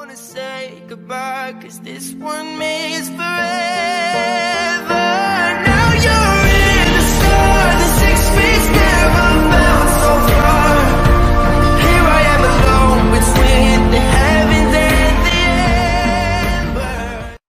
I wanna say goodbye, cause this one means.